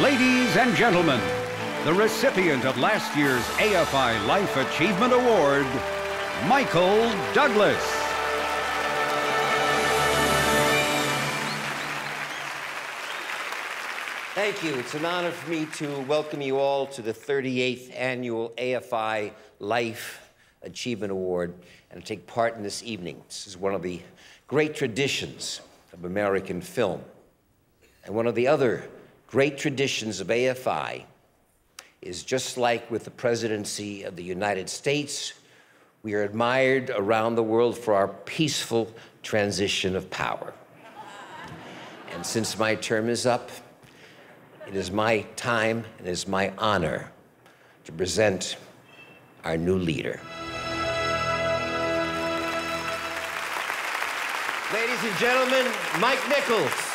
Ladies and gentlemen, the recipient of last year's AFI Life Achievement Award, Michael Douglas. Thank you. It's an honor for me to welcome you all to the 38th annual AFI Life Achievement Award and take part in this evening. This is one of the great traditions of American film. And one of the other great traditions of AFI is just like with the presidency of the United States, we are admired around the world for our peaceful transition of power. And since my term is up, it is my time and it is my honor to present our new leader. Ladies and gentlemen, Mike Nichols.